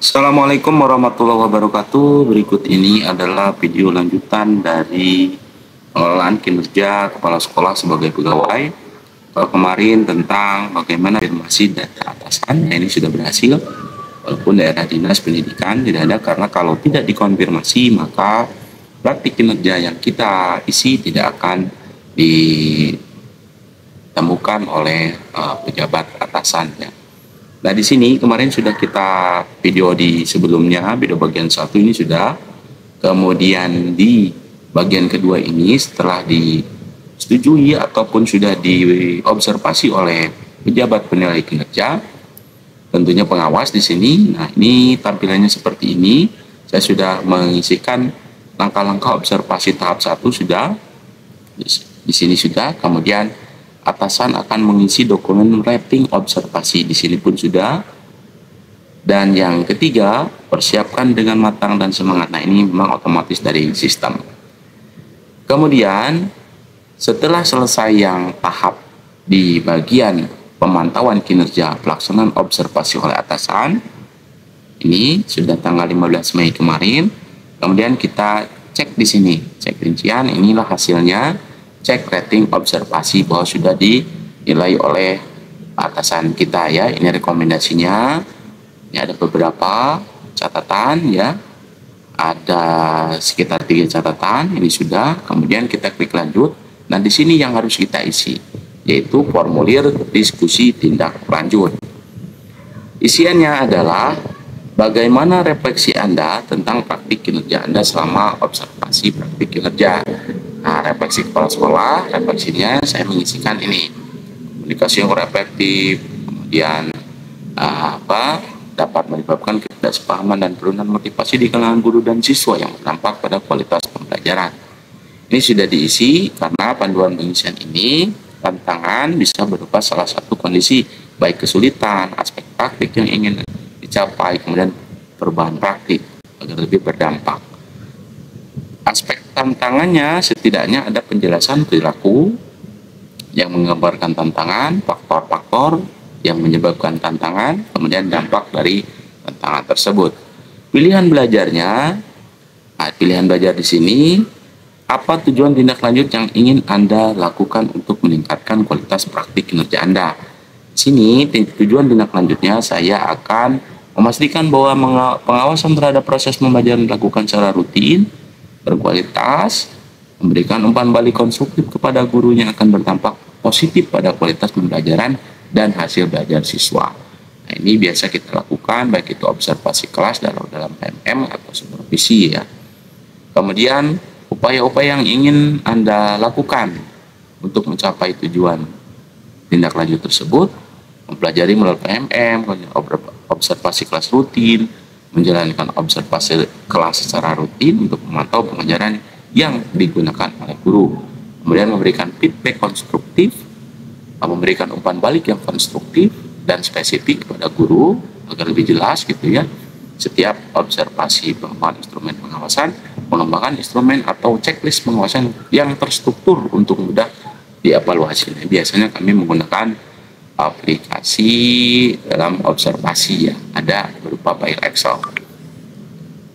Assalamualaikum warahmatullahi wabarakatuh. Berikut ini adalah video lanjutan dari pengelolaan kinerja kepala sekolah sebagai pegawai. Kalau kemarin tentang bagaimana informasi data atasan, ya ini sudah berhasil. Walaupun daerah dinas pendidikan tidak ada karena kalau tidak dikonfirmasi maka praktik kinerja yang kita isi tidak akan ditemukan oleh uh, pejabat atasan ya. Nah di sini kemarin sudah kita video di sebelumnya, video bagian satu ini sudah. Kemudian di bagian kedua ini setelah disetujui ataupun sudah diobservasi oleh pejabat penilai kinerja, tentunya pengawas di sini. Nah ini tampilannya seperti ini. Saya sudah mengisikan langkah-langkah observasi tahap satu sudah. Di sini sudah. Kemudian atasan akan mengisi dokumen rating observasi di sini pun sudah. Dan yang ketiga, persiapkan dengan matang dan semangat. Nah, ini memang otomatis dari sistem. Kemudian, setelah selesai yang tahap di bagian pemantauan kinerja pelaksanaan observasi oleh atasan, ini sudah tanggal 15 Mei kemarin. Kemudian kita cek di sini, cek rincian, inilah hasilnya cek rating observasi bahwa sudah dinilai oleh atasan kita ya. Ini rekomendasinya. Ini ada beberapa catatan ya. Ada sekitar tiga catatan ini sudah. Kemudian kita klik lanjut. Nah di sini yang harus kita isi yaitu formulir diskusi tindak lanjut. Isiannya adalah bagaimana refleksi Anda tentang praktik kinerja Anda selama observasi praktik kinerja Nah, refleksi kepala sekolah, refleksinya saya mengisikan ini komunikasi yang reflektif, kemudian uh, apa dapat menyebabkan ketidaksepahaman dan penurunan motivasi di kalangan guru dan siswa yang berdampak pada kualitas pembelajaran. Ini sudah diisi karena panduan pengisian ini tantangan bisa berupa salah satu kondisi baik kesulitan, aspek praktik yang ingin dicapai, kemudian perubahan praktik agar lebih berdampak tantangannya setidaknya ada penjelasan perilaku yang menggambarkan tantangan, faktor-faktor yang menyebabkan tantangan, kemudian dampak dari tantangan tersebut. Pilihan belajarnya, nah, pilihan belajar di sini, apa tujuan tindak lanjut yang ingin Anda lakukan untuk meningkatkan kualitas praktik kinerja Anda. Di sini tujuan tindak lanjutnya saya akan memastikan bahwa pengawasan terhadap proses pembelajaran dilakukan secara rutin, berkualitas, memberikan umpan balik konstruktif kepada guru yang akan berdampak positif pada kualitas pembelajaran dan hasil belajar siswa. Nah, ini biasa kita lakukan baik itu observasi kelas dalam dalam PMM atau supervisi ya. Kemudian upaya-upaya yang ingin Anda lakukan untuk mencapai tujuan tindak lanjut tersebut mempelajari melalui PMM, observasi kelas rutin, menjalankan observasi kelas secara rutin untuk memantau pengajaran yang digunakan oleh guru. Kemudian memberikan feedback konstruktif, memberikan umpan balik yang konstruktif dan spesifik kepada guru agar lebih jelas gitu ya. Setiap observasi pengembangan instrumen pengawasan, mengembangkan instrumen atau checklist pengawasan yang terstruktur untuk mudah dievaluasi. Biasanya kami menggunakan aplikasi dalam observasi ya. Ada berupa file Excel.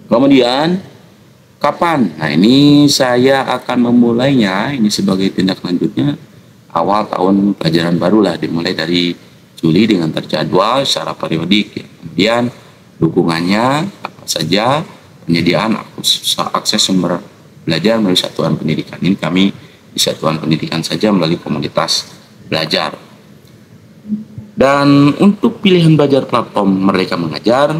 Kemudian kapan? Nah ini saya akan memulainya. Ini sebagai tindak lanjutnya. Awal tahun pelajaran baru lah dimulai dari Juli dengan terjadwal secara periodik ya. kemudian dukungannya apa saja? Penyediaan akses sumber belajar melalui satuan pendidikan. Ini kami di satuan pendidikan saja melalui komunitas belajar dan untuk pilihan belajar platform Merdeka Mengajar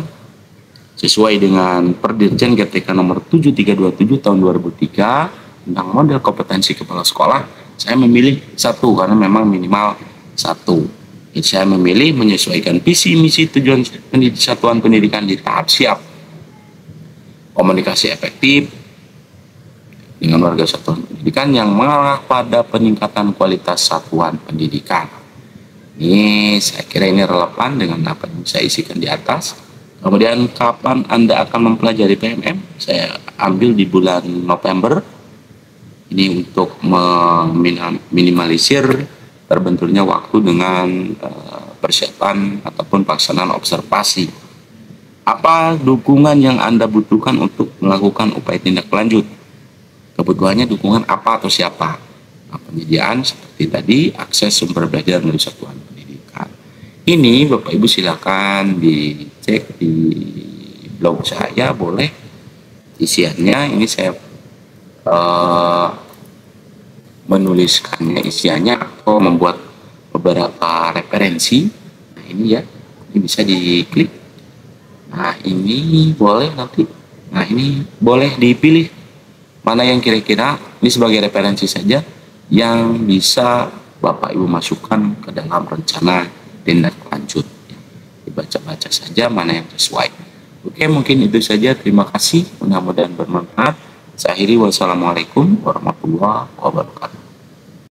sesuai dengan Perdirjen GTK nomor 7327 tahun 2003 tentang model kompetensi kepala sekolah, saya memilih satu karena memang minimal satu. Jadi saya memilih menyesuaikan visi misi tujuan satuan pendidikan di tahap siap. Komunikasi efektif dengan warga satuan pendidikan yang mengarah pada peningkatan kualitas satuan pendidikan ini saya kira ini relevan dengan apa yang saya isikan di atas. Kemudian kapan Anda akan mempelajari PMM? Saya ambil di bulan November. Ini untuk meminimalisir terbenturnya waktu dengan uh, persiapan ataupun pelaksanaan observasi. apa dukungan yang Anda butuhkan untuk melakukan upaya tindak lanjut? Kebutuhannya dukungan apa atau siapa? Nah, penyediaan seperti tadi, akses sumber belajar melalui satuan. Ini Bapak Ibu silakan dicek di blog saya, boleh isiannya. Ini saya uh, menuliskannya isiannya atau membuat beberapa referensi. Nah ini ya, ini bisa diklik. Nah ini boleh nanti. Nah ini boleh dipilih mana yang kira-kira ini sebagai referensi saja yang bisa Bapak Ibu masukkan ke dalam rencana tindak lanjut. Dibaca-baca saja mana yang sesuai. Oke, mungkin itu saja. Terima kasih. Mudah-mudahan bermanfaat. Saya akhiri wassalamualaikum warahmatullahi wabarakatuh.